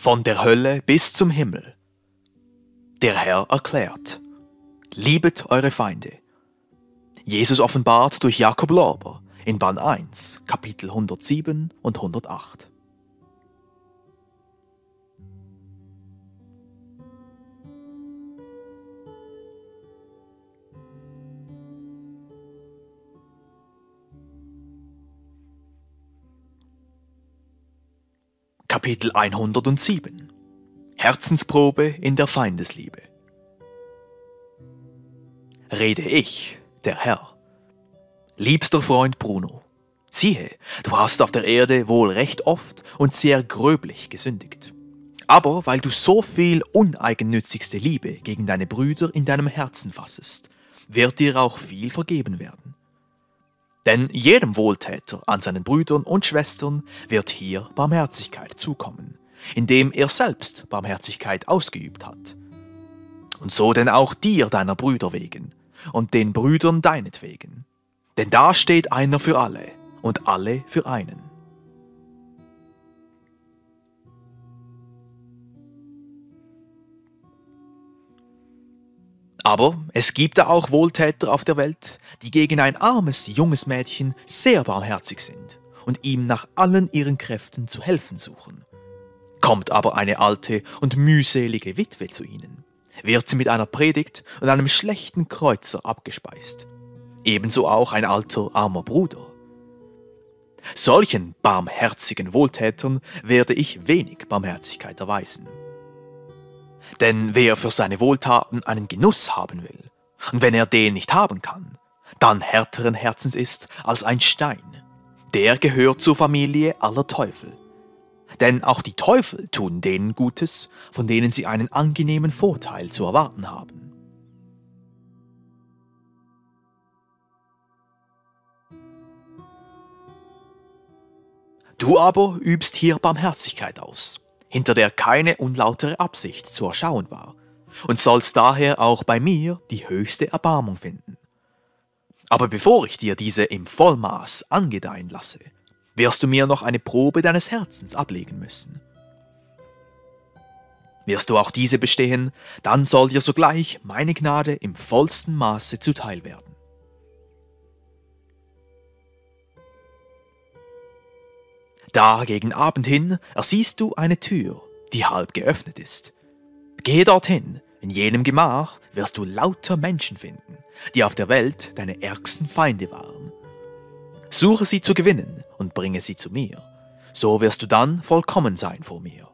von der Hölle bis zum Himmel. Der Herr erklärt, liebet eure Feinde. Jesus offenbart durch Jakob Lorber in Band 1, Kapitel 107 und 108. Kapitel 107 Herzensprobe in der Feindesliebe Rede ich, der Herr. Liebster Freund Bruno, siehe, du hast auf der Erde wohl recht oft und sehr gröblich gesündigt. Aber weil du so viel uneigennützigste Liebe gegen deine Brüder in deinem Herzen fassest, wird dir auch viel vergeben werden. Denn jedem Wohltäter an seinen Brüdern und Schwestern wird hier Barmherzigkeit zukommen, indem er selbst Barmherzigkeit ausgeübt hat. Und so denn auch dir deiner Brüder wegen und den Brüdern deinetwegen. Denn da steht einer für alle und alle für einen. Aber es gibt da auch Wohltäter auf der Welt, die gegen ein armes junges Mädchen sehr barmherzig sind und ihm nach allen ihren Kräften zu helfen suchen. Kommt aber eine alte und mühselige Witwe zu ihnen, wird sie mit einer Predigt und einem schlechten Kreuzer abgespeist. Ebenso auch ein alter armer Bruder. Solchen barmherzigen Wohltätern werde ich wenig Barmherzigkeit erweisen. Denn wer für seine Wohltaten einen Genuss haben will, und wenn er den nicht haben kann, dann härteren Herzens ist als ein Stein, der gehört zur Familie aller Teufel. Denn auch die Teufel tun denen Gutes, von denen sie einen angenehmen Vorteil zu erwarten haben. Du aber übst hier Barmherzigkeit aus, hinter der keine unlautere Absicht zu erschauen war, und sollst daher auch bei mir die höchste Erbarmung finden. Aber bevor ich dir diese im Vollmaß angedeihen lasse, wirst du mir noch eine Probe deines Herzens ablegen müssen. Wirst du auch diese bestehen, dann soll dir sogleich meine Gnade im vollsten Maße zuteil werden. Da gegen Abend hin ersiehst du eine Tür, die halb geöffnet ist. Gehe dorthin, in jenem Gemach wirst du lauter Menschen finden, die auf der Welt deine ärgsten Feinde waren. Suche sie zu gewinnen und bringe sie zu mir, so wirst du dann vollkommen sein vor mir.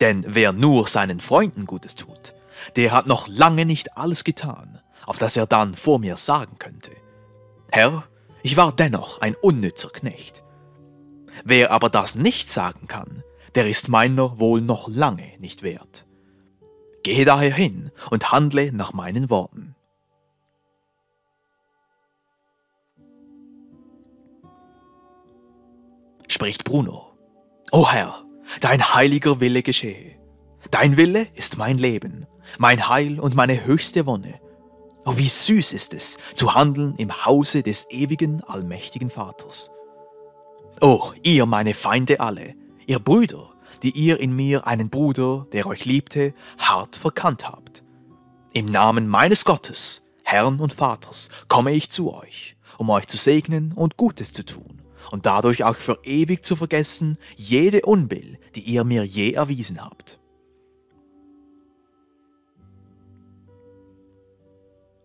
Denn wer nur seinen Freunden Gutes tut, der hat noch lange nicht alles getan, auf das er dann vor mir sagen könnte. Herr, ich war dennoch ein unnützer Knecht. Wer aber das nicht sagen kann, der ist meiner wohl noch lange nicht wert. Gehe daher hin und handle nach meinen Worten. Spricht Bruno. O Herr, dein heiliger Wille geschehe. Dein Wille ist mein Leben, mein Heil und meine höchste Wonne. Oh, wie süß ist es, zu handeln im Hause des ewigen, allmächtigen Vaters. Oh, ihr meine Feinde alle, ihr Brüder, die ihr in mir einen Bruder, der euch liebte, hart verkannt habt. Im Namen meines Gottes, Herrn und Vaters, komme ich zu euch, um euch zu segnen und Gutes zu tun und dadurch auch für ewig zu vergessen jede Unbill, die ihr mir je erwiesen habt.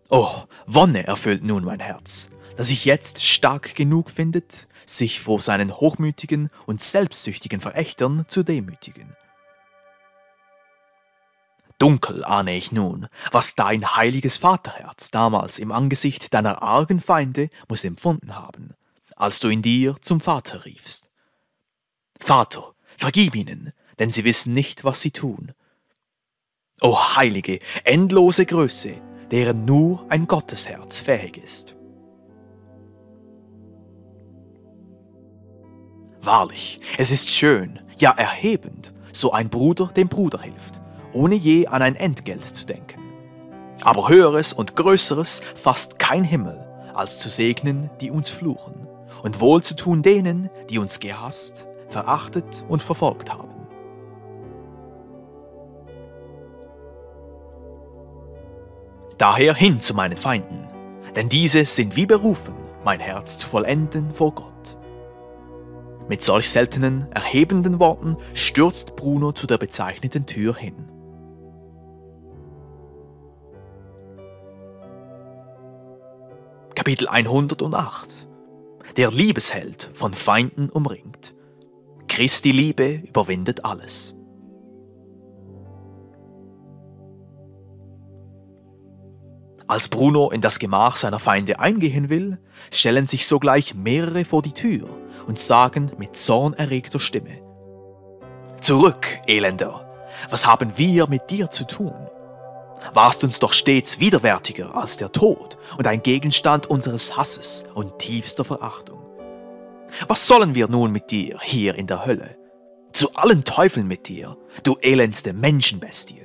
Oh, Wonne erfüllt nun mein Herz, dass ich jetzt stark genug findet, sich vor seinen hochmütigen und selbstsüchtigen Verächtern zu demütigen. Dunkel ahne ich nun, was dein heiliges Vaterherz damals im Angesicht deiner argen Feinde muss empfunden haben, als du ihn dir zum Vater riefst. Vater, vergib ihnen, denn sie wissen nicht, was sie tun. O heilige, endlose Größe, deren nur ein Gottesherz fähig ist. Wahrlich, es ist schön, ja erhebend, so ein Bruder dem Bruder hilft, ohne je an ein Entgelt zu denken. Aber höheres und größeres fasst kein Himmel, als zu segnen, die uns fluchen, und wohl zu tun denen, die uns gehasst, verachtet und verfolgt haben. Daher hin zu meinen Feinden, denn diese sind wie berufen, mein Herz zu vollenden vor Gott. Mit solch seltenen, erhebenden Worten stürzt Bruno zu der bezeichneten Tür hin. Kapitel 108 Der Liebesheld von Feinden umringt. Christi Liebe überwindet alles. Als Bruno in das Gemach seiner Feinde eingehen will, stellen sich sogleich mehrere vor die Tür und sagen mit zornerregter Stimme, Zurück, Elender, was haben wir mit dir zu tun? Warst uns doch stets widerwärtiger als der Tod und ein Gegenstand unseres Hasses und tiefster Verachtung. Was sollen wir nun mit dir hier in der Hölle? Zu allen Teufeln mit dir, du elendste Menschenbestie.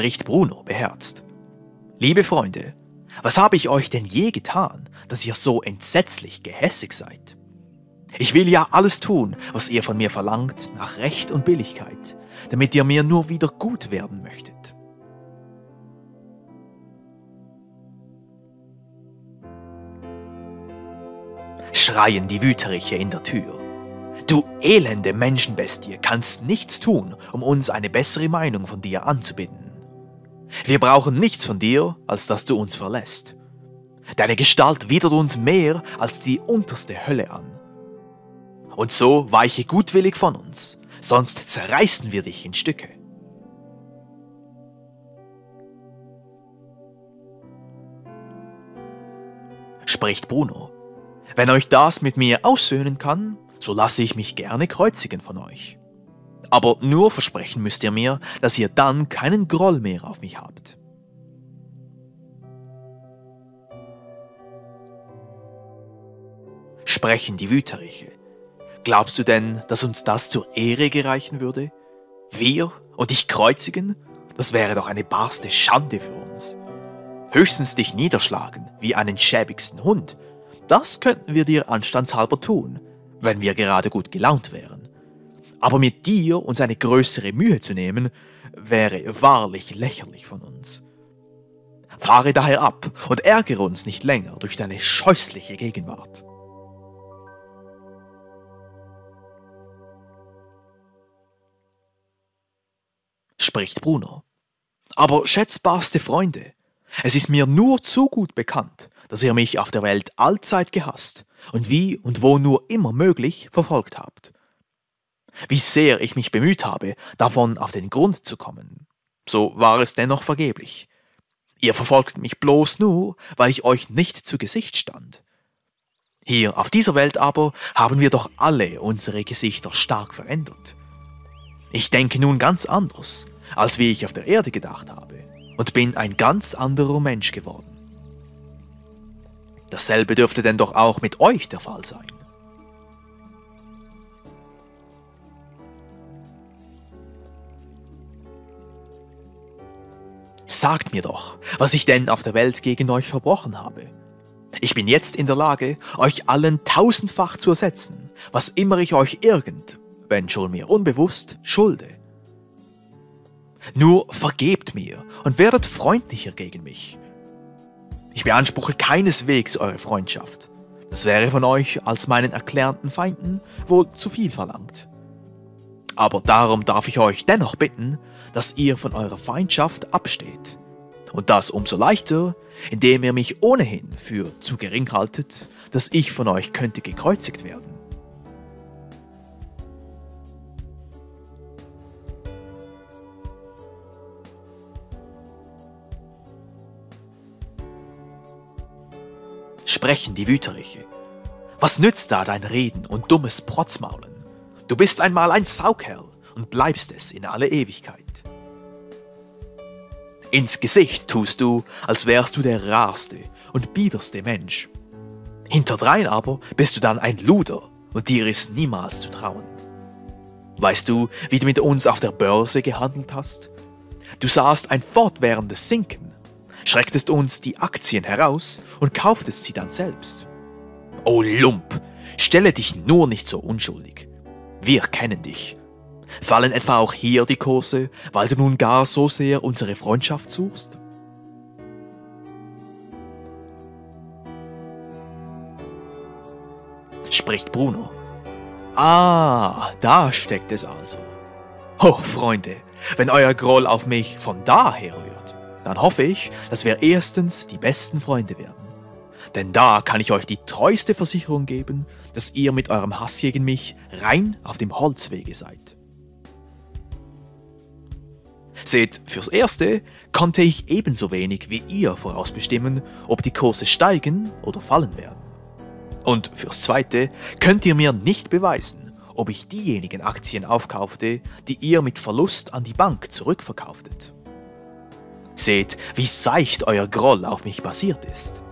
Spricht Bruno beherzt. Liebe Freunde, was habe ich euch denn je getan, dass ihr so entsetzlich gehässig seid? Ich will ja alles tun, was ihr von mir verlangt, nach Recht und Billigkeit, damit ihr mir nur wieder gut werden möchtet. Schreien die Wüteriche in der Tür. Du elende Menschenbestie kannst nichts tun, um uns eine bessere Meinung von dir anzubinden. Wir brauchen nichts von dir, als dass du uns verlässt. Deine Gestalt widert uns mehr als die unterste Hölle an. Und so weiche gutwillig von uns, sonst zerreißen wir dich in Stücke. Spricht Bruno, wenn euch das mit mir aussöhnen kann, so lasse ich mich gerne kreuzigen von euch. Aber nur versprechen müsst ihr mir, dass ihr dann keinen Groll mehr auf mich habt. Sprechen die Wüteriche. Glaubst du denn, dass uns das zur Ehre gereichen würde? Wir und dich kreuzigen? Das wäre doch eine barste Schande für uns. Höchstens dich niederschlagen, wie einen schäbigsten Hund. Das könnten wir dir anstandshalber tun, wenn wir gerade gut gelaunt wären aber mit dir uns eine größere Mühe zu nehmen, wäre wahrlich lächerlich von uns. Fahre daher ab und ärgere uns nicht länger durch deine scheußliche Gegenwart. Spricht Bruno. Aber schätzbarste Freunde, es ist mir nur zu gut bekannt, dass ihr mich auf der Welt allzeit gehasst und wie und wo nur immer möglich verfolgt habt wie sehr ich mich bemüht habe, davon auf den Grund zu kommen. So war es dennoch vergeblich. Ihr verfolgt mich bloß nur, weil ich euch nicht zu Gesicht stand. Hier auf dieser Welt aber haben wir doch alle unsere Gesichter stark verändert. Ich denke nun ganz anders, als wie ich auf der Erde gedacht habe, und bin ein ganz anderer Mensch geworden. Dasselbe dürfte denn doch auch mit euch der Fall sein. Sagt mir doch, was ich denn auf der Welt gegen euch verbrochen habe. Ich bin jetzt in der Lage, euch allen tausendfach zu ersetzen, was immer ich euch irgend, wenn schon mir unbewusst, schulde. Nur vergebt mir und werdet freundlicher gegen mich. Ich beanspruche keineswegs eure Freundschaft. Das wäre von euch als meinen erklärten Feinden wohl zu viel verlangt. Aber darum darf ich euch dennoch bitten, dass ihr von eurer Feindschaft absteht. Und das umso leichter, indem ihr mich ohnehin für zu gering haltet, dass ich von euch könnte gekreuzigt werden. Sprechen die Wüteriche. Was nützt da dein Reden und dummes Protzmaulen? Du bist einmal ein Saukerl und bleibst es in alle Ewigkeit. Ins Gesicht tust du, als wärst du der rarste und biederste Mensch. Hinterdrein aber bist du dann ein Luder und dir ist niemals zu trauen. Weißt du, wie du mit uns auf der Börse gehandelt hast? Du sahst ein fortwährendes Sinken, schrecktest uns die Aktien heraus und kauftest sie dann selbst. O Lump, stelle dich nur nicht so unschuldig. Wir kennen dich. Fallen etwa auch hier die Kurse, weil du nun gar so sehr unsere Freundschaft suchst? Spricht Bruno. Ah, da steckt es also. Oh, Freunde, wenn euer Groll auf mich von daher rührt, dann hoffe ich, dass wir erstens die besten Freunde werden. Denn da kann ich euch die treueste Versicherung geben, dass ihr mit eurem Hass gegen mich rein auf dem Holzwege seid. Seht, fürs Erste konnte ich ebenso wenig wie ihr vorausbestimmen, ob die Kurse steigen oder fallen werden. Und fürs Zweite könnt ihr mir nicht beweisen, ob ich diejenigen Aktien aufkaufte, die ihr mit Verlust an die Bank zurückverkauftet. Seht, wie seicht euer Groll auf mich basiert ist.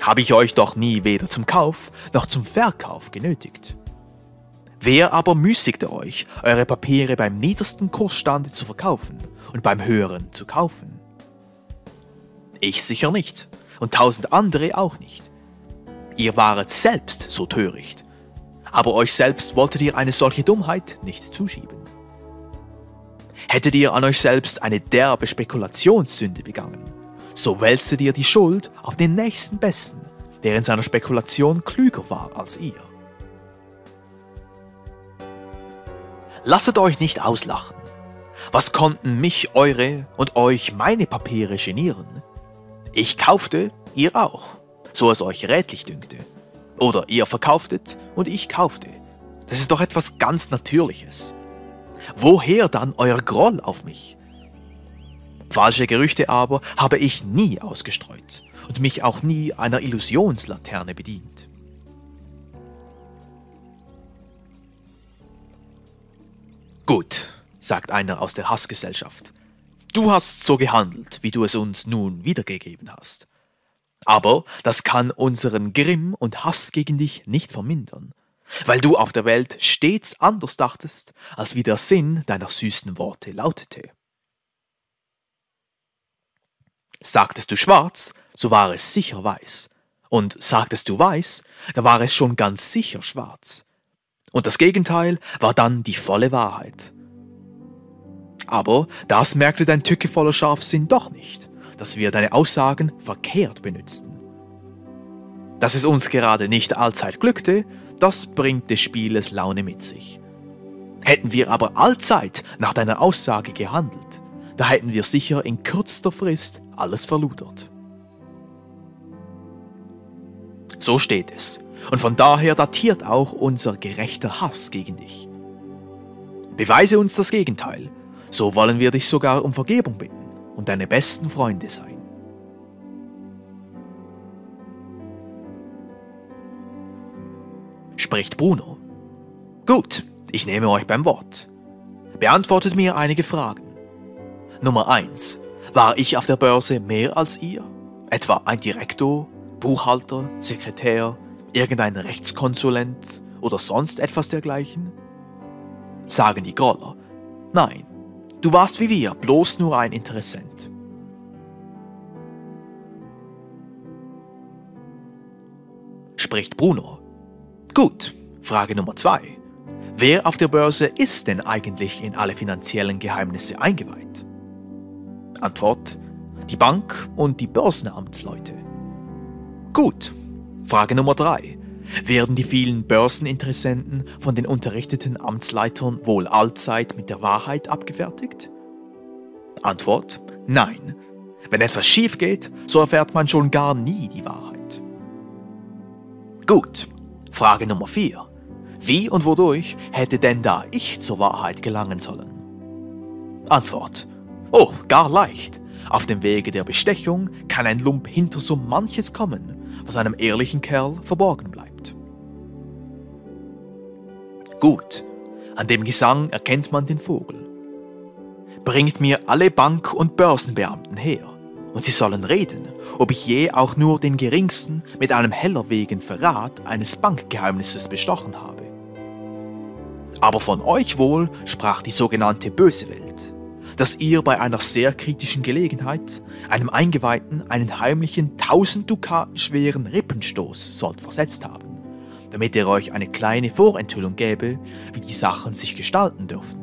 Habe ich euch doch nie weder zum Kauf noch zum Verkauf genötigt. Wer aber müßigte euch, eure Papiere beim niedersten Kursstande zu verkaufen und beim höheren zu kaufen? Ich sicher nicht und tausend andere auch nicht. Ihr waret selbst so töricht, aber euch selbst wolltet ihr eine solche Dummheit nicht zuschieben. Hättet ihr an euch selbst eine derbe Spekulationssünde begangen, so wälztet ihr die Schuld auf den nächsten Besten, der in seiner Spekulation klüger war als ihr. Lasset euch nicht auslachen. Was konnten mich eure und euch meine Papiere genieren? Ich kaufte, ihr auch, so es euch rätlich dünkte. Oder ihr verkauftet und ich kaufte. Das ist doch etwas ganz Natürliches. Woher dann euer Groll auf mich? Falsche Gerüchte aber habe ich nie ausgestreut und mich auch nie einer Illusionslaterne bedient. Gut, sagt einer aus der Hassgesellschaft. Du hast so gehandelt, wie du es uns nun wiedergegeben hast. Aber das kann unseren Grimm und Hass gegen dich nicht vermindern, weil du auf der Welt stets anders dachtest, als wie der Sinn deiner süßen Worte lautete. Sagtest du schwarz, so war es sicher weiß, und sagtest du weiß, da war es schon ganz sicher schwarz. Und das Gegenteil war dann die volle Wahrheit. Aber das merkte dein tückevoller Scharfsinn doch nicht, dass wir deine Aussagen verkehrt benützten. Dass es uns gerade nicht allzeit glückte, das bringt des Spieles Laune mit sich. Hätten wir aber allzeit nach deiner Aussage gehandelt, da hätten wir sicher in kürzester Frist alles verludert. So steht es, und von daher datiert auch unser gerechter Hass gegen dich. Beweise uns das Gegenteil, so wollen wir dich sogar um Vergebung bitten und deine besten Freunde sein. Spricht Bruno. Gut, ich nehme euch beim Wort. Beantwortet mir einige Fragen. Nummer 1. War ich auf der Börse mehr als ihr? Etwa ein Direktor, Buchhalter, Sekretär, irgendein Rechtskonsulent oder sonst etwas dergleichen? Sagen die Groller. Nein, du warst wie wir, bloß nur ein Interessent. Spricht Bruno. Gut, Frage Nummer 2. Wer auf der Börse ist denn eigentlich in alle finanziellen Geheimnisse eingeweiht? Antwort, die Bank und die Börsenamtsleute. Gut. Frage Nummer 3. Werden die vielen Börseninteressenten von den unterrichteten Amtsleitern wohl allzeit mit der Wahrheit abgefertigt? Antwort, nein. Wenn etwas schief geht, so erfährt man schon gar nie die Wahrheit. Gut. Frage Nummer 4. Wie und wodurch hätte denn da ich zur Wahrheit gelangen sollen? Antwort. Oh, gar leicht. Auf dem Wege der Bestechung kann ein Lump hinter so manches kommen, was einem ehrlichen Kerl verborgen bleibt. Gut, an dem Gesang erkennt man den Vogel. Bringt mir alle Bank- und Börsenbeamten her, und sie sollen reden, ob ich je auch nur den geringsten mit einem hellerwegen Verrat eines Bankgeheimnisses bestochen habe. Aber von euch wohl sprach die sogenannte böse Welt dass ihr bei einer sehr kritischen Gelegenheit einem Eingeweihten einen heimlichen tausend Dukaten schweren Rippenstoß sollt versetzt haben, damit er euch eine kleine Vorenthüllung gäbe, wie die Sachen sich gestalten dürften.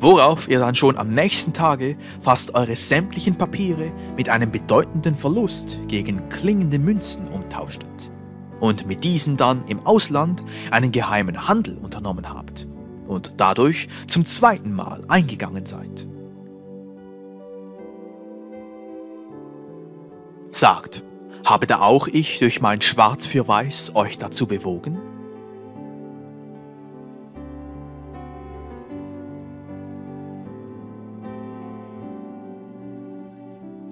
Worauf ihr dann schon am nächsten Tage fast eure sämtlichen Papiere mit einem bedeutenden Verlust gegen klingende Münzen umtauschtet und mit diesen dann im Ausland einen geheimen Handel unternommen habt und dadurch zum zweiten Mal eingegangen seid. Sagt, habe da auch ich durch mein Schwarz für Weiß euch dazu bewogen?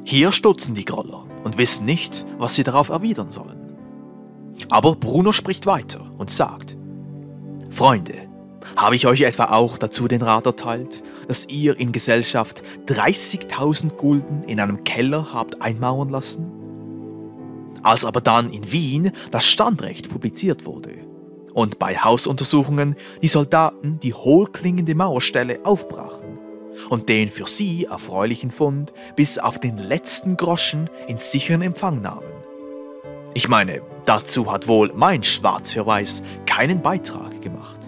Hier stutzen die Groller und wissen nicht, was sie darauf erwidern sollen. Aber Bruno spricht weiter und sagt, Freunde, habe ich euch etwa auch dazu den Rat erteilt, dass ihr in Gesellschaft 30.000 Gulden in einem Keller habt einmauern lassen? Als aber dann in Wien das Standrecht publiziert wurde und bei Hausuntersuchungen die Soldaten die hohlklingende Mauerstelle aufbrachen und den für sie erfreulichen Fund bis auf den letzten Groschen in sicheren Empfang nahmen. Ich meine, dazu hat wohl mein Schwarz für Weiß keinen Beitrag gemacht.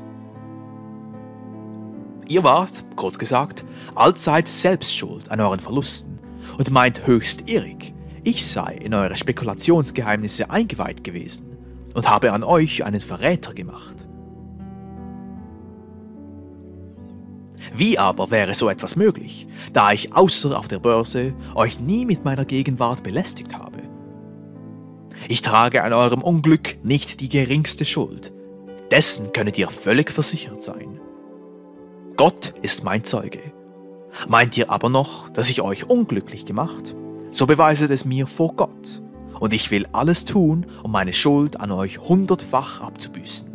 Ihr wart, kurz gesagt, allzeit selbst schuld an euren Verlusten und meint höchst irrig, ich sei in eure Spekulationsgeheimnisse eingeweiht gewesen und habe an euch einen Verräter gemacht. Wie aber wäre so etwas möglich, da ich außer auf der Börse euch nie mit meiner Gegenwart belästigt habe? Ich trage an eurem Unglück nicht die geringste Schuld. Dessen könnet ihr völlig versichert sein. Gott ist mein Zeuge. Meint ihr aber noch, dass ich euch unglücklich gemacht? So beweiset es mir vor Gott, und ich will alles tun, um meine Schuld an euch hundertfach abzubüßen.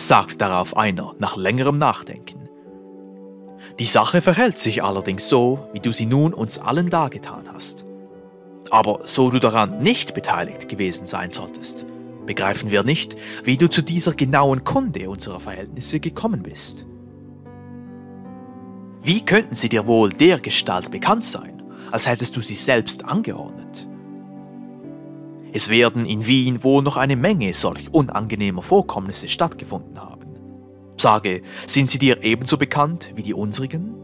sagt darauf einer nach längerem Nachdenken. Die Sache verhält sich allerdings so, wie du sie nun uns allen dargetan hast. Aber so du daran nicht beteiligt gewesen sein solltest, begreifen wir nicht, wie du zu dieser genauen Kunde unserer Verhältnisse gekommen bist. Wie könnten sie dir wohl der Gestalt bekannt sein, als hättest du sie selbst angeordnet? Es werden in Wien wohl noch eine Menge solch unangenehmer Vorkommnisse stattgefunden haben. Sage, sind sie dir ebenso bekannt wie die unsrigen?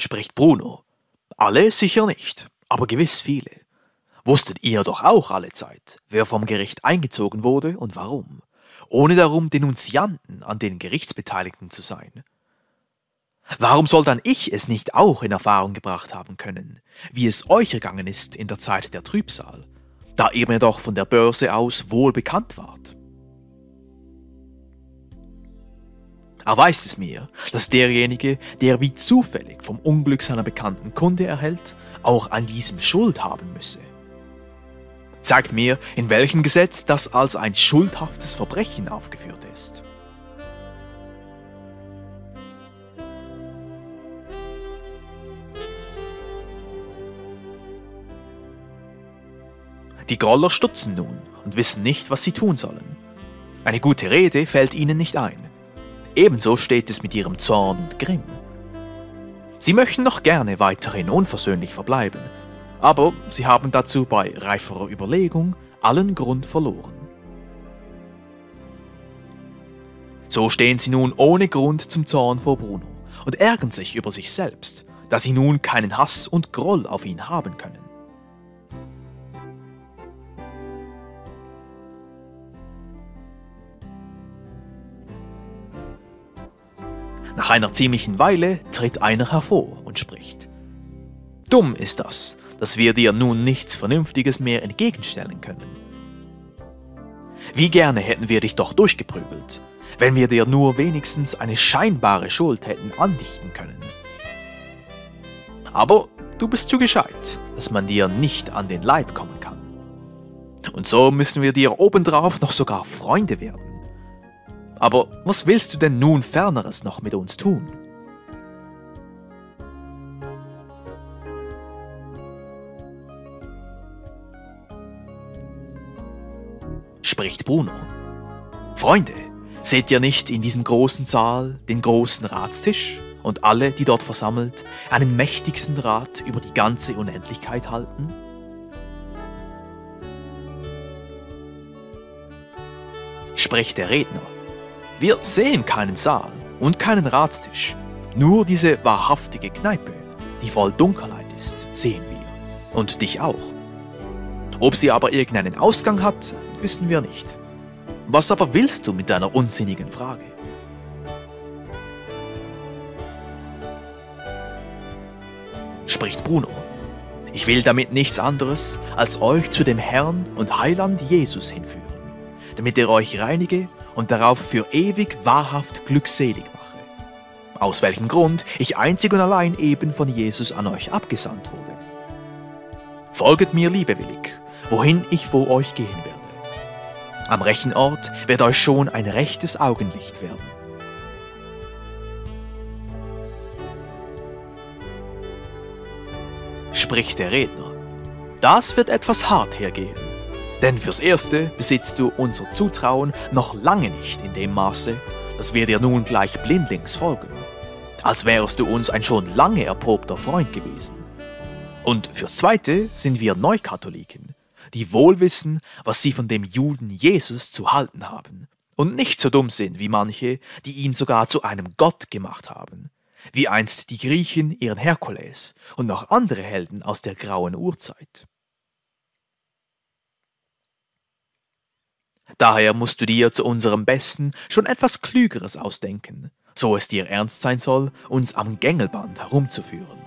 Spricht Bruno. Alle sicher nicht, aber gewiss viele. Wusstet ihr doch auch alle Zeit, wer vom Gericht eingezogen wurde und warum ohne darum Denunzianten an den Gerichtsbeteiligten zu sein. Warum soll dann ich es nicht auch in Erfahrung gebracht haben können, wie es euch ergangen ist in der Zeit der Trübsal, da ihr mir doch von der Börse aus wohl bekannt wart? Erweist es mir, dass derjenige, der wie zufällig vom Unglück seiner Bekannten Kunde erhält, auch an diesem Schuld haben müsse zeigt mir, in welchem Gesetz das als ein schuldhaftes Verbrechen aufgeführt ist. Die Groller stutzen nun und wissen nicht, was sie tun sollen. Eine gute Rede fällt ihnen nicht ein. Ebenso steht es mit ihrem Zorn und Grimm. Sie möchten noch gerne weiterhin unversöhnlich verbleiben, aber sie haben dazu bei reiferer Überlegung allen Grund verloren. So stehen sie nun ohne Grund zum Zorn vor Bruno und ärgern sich über sich selbst, da sie nun keinen Hass und Groll auf ihn haben können. Nach einer ziemlichen Weile tritt einer hervor und spricht. Dumm ist das, dass wir dir nun nichts Vernünftiges mehr entgegenstellen können. Wie gerne hätten wir dich doch durchgeprügelt, wenn wir dir nur wenigstens eine scheinbare Schuld hätten andichten können. Aber du bist zu gescheit, dass man dir nicht an den Leib kommen kann. Und so müssen wir dir obendrauf noch sogar Freunde werden. Aber was willst du denn nun ferneres noch mit uns tun? spricht Bruno. Freunde, seht ihr nicht in diesem großen Saal den großen Ratstisch und alle, die dort versammelt, einen mächtigsten Rat über die ganze Unendlichkeit halten? Spricht der Redner. Wir sehen keinen Saal und keinen Ratstisch, nur diese wahrhaftige Kneipe, die voll Dunkelheit ist, sehen wir. Und dich auch. Ob sie aber irgendeinen Ausgang hat, wissen wir nicht. Was aber willst du mit deiner unsinnigen Frage? Spricht Bruno. Ich will damit nichts anderes, als euch zu dem Herrn und Heiland Jesus hinführen, damit er euch reinige und darauf für ewig wahrhaft glückselig mache. Aus welchem Grund ich einzig und allein eben von Jesus an euch abgesandt wurde. Folget mir liebewillig, wohin ich vor euch gehen werde. Am rechten Ort wird euch schon ein rechtes Augenlicht werden. Spricht der Redner. Das wird etwas hart hergehen. Denn fürs Erste besitzt du unser Zutrauen noch lange nicht in dem Maße, dass wir dir nun gleich blindlings folgen, als wärst du uns ein schon lange erprobter Freund gewesen. Und fürs Zweite sind wir Neukatholiken, die wohl wissen, was sie von dem Juden Jesus zu halten haben, und nicht so dumm sind wie manche, die ihn sogar zu einem Gott gemacht haben, wie einst die Griechen ihren Herkules und noch andere Helden aus der grauen Urzeit. Daher musst du dir zu unserem Besten schon etwas Klügeres ausdenken, so es dir ernst sein soll, uns am Gängelband herumzuführen.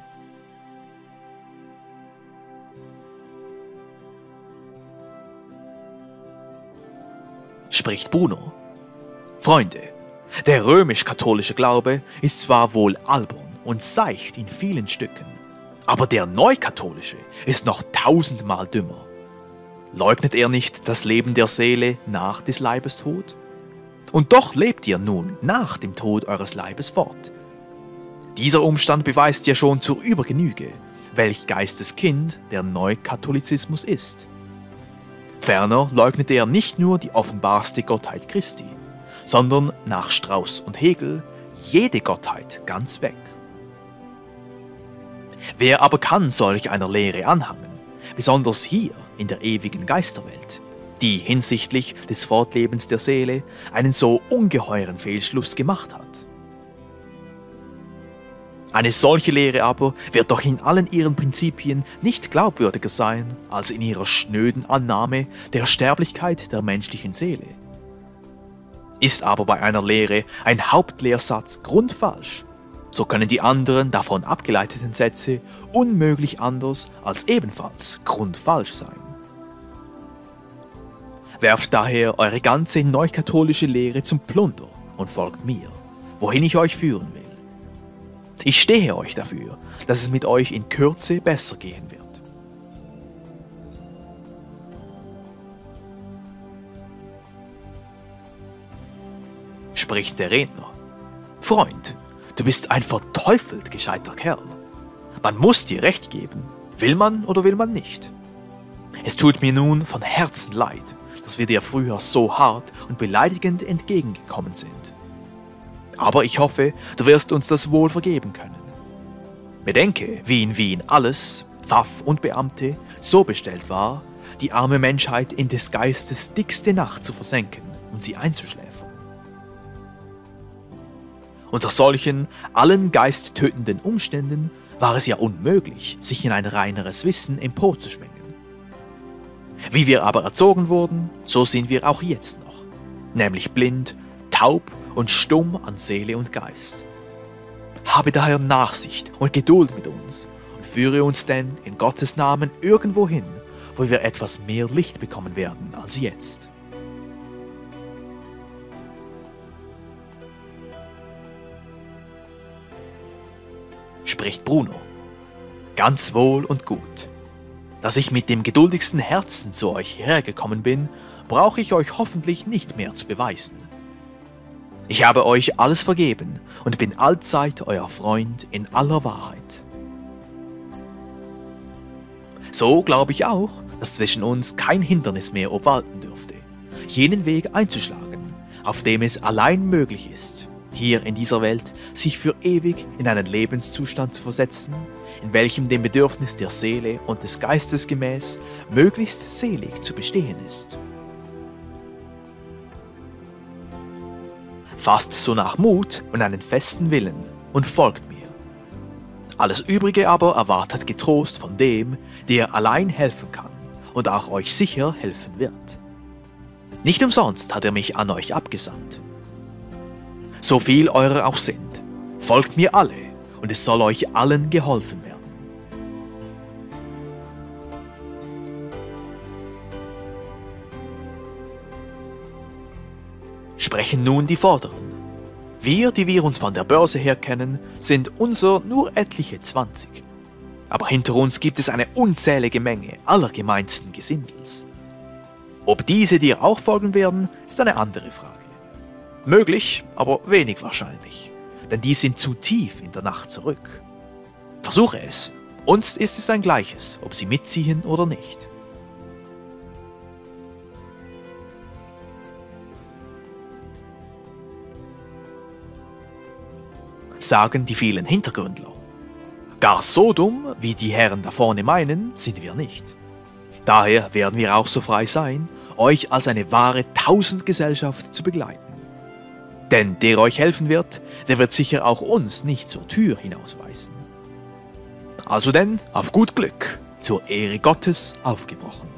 Spricht Bruno. Freunde, der römisch-katholische Glaube ist zwar wohl albern und seicht in vielen Stücken, aber der neukatholische ist noch tausendmal dümmer. Leugnet er nicht das Leben der Seele nach des Leibes Tod? Und doch lebt ihr nun nach dem Tod eures Leibes fort. Dieser Umstand beweist ja schon zur Übergenüge, welch Geisteskind der Neukatholizismus ist. Ferner leugnet er nicht nur die offenbarste Gottheit Christi, sondern nach Strauß und Hegel jede Gottheit ganz weg. Wer aber kann solch einer Lehre anhangen, besonders hier in der ewigen Geisterwelt, die hinsichtlich des Fortlebens der Seele einen so ungeheuren Fehlschluss gemacht hat. Eine solche Lehre aber wird doch in allen ihren Prinzipien nicht glaubwürdiger sein als in ihrer schnöden Annahme der Sterblichkeit der menschlichen Seele. Ist aber bei einer Lehre ein Hauptlehrsatz grundfalsch, so können die anderen davon abgeleiteten Sätze unmöglich anders als ebenfalls grundfalsch sein. Werft daher eure ganze neukatholische Lehre zum Plunder und folgt mir, wohin ich euch führen will. Ich stehe euch dafür, dass es mit euch in Kürze besser gehen wird. Spricht der Redner. Freund, du bist ein verteufelt gescheiter Kerl. Man muss dir recht geben, will man oder will man nicht. Es tut mir nun von Herzen leid, dass wir dir früher so hart und beleidigend entgegengekommen sind. Aber ich hoffe, du wirst uns das wohl vergeben können. Bedenke, wie in Wien alles, Pfaff und Beamte, so bestellt war, die arme Menschheit in des Geistes dickste Nacht zu versenken und sie einzuschläfern. Unter solchen allen geisttötenden Umständen war es ja unmöglich, sich in ein reineres Wissen emporzuschwingen. Wie wir aber erzogen wurden, so sind wir auch jetzt noch, nämlich blind, taub und stumm an Seele und Geist. Habe daher Nachsicht und Geduld mit uns und führe uns denn in Gottes Namen irgendwo hin, wo wir etwas mehr Licht bekommen werden als jetzt. Spricht Bruno. Ganz wohl und gut. Dass ich mit dem geduldigsten Herzen zu euch hergekommen bin, brauche ich euch hoffentlich nicht mehr zu beweisen. Ich habe euch alles vergeben und bin allzeit euer Freund in aller Wahrheit. So glaube ich auch, dass zwischen uns kein Hindernis mehr obwalten dürfte. jenen Weg einzuschlagen, auf dem es allein möglich ist, hier in dieser Welt sich für ewig in einen Lebenszustand zu versetzen, in welchem dem Bedürfnis der Seele und des Geistes gemäß möglichst selig zu bestehen ist. Fasst so nach Mut und einen festen Willen und folgt mir. Alles Übrige aber erwartet getrost von dem, der allein helfen kann und auch euch sicher helfen wird. Nicht umsonst hat er mich an euch abgesandt. So viel eure auch sind, folgt mir alle, und es soll euch allen geholfen werden. Sprechen nun die Vorderen. Wir, die wir uns von der Börse her kennen, sind unser nur etliche 20. Aber hinter uns gibt es eine unzählige Menge allergemeinsten Gesindels. Ob diese dir auch folgen werden, ist eine andere Frage. Möglich, aber wenig wahrscheinlich, denn die sind zu tief in der Nacht zurück. Versuche es, uns ist es ein gleiches, ob sie mitziehen oder nicht. Sagen die vielen Hintergründler. Gar so dumm, wie die Herren da vorne meinen, sind wir nicht. Daher werden wir auch so frei sein, euch als eine wahre Tausendgesellschaft zu begleiten. Denn der euch helfen wird, der wird sicher auch uns nicht zur Tür hinausweisen. Also denn, auf gut Glück, zur Ehre Gottes aufgebrochen.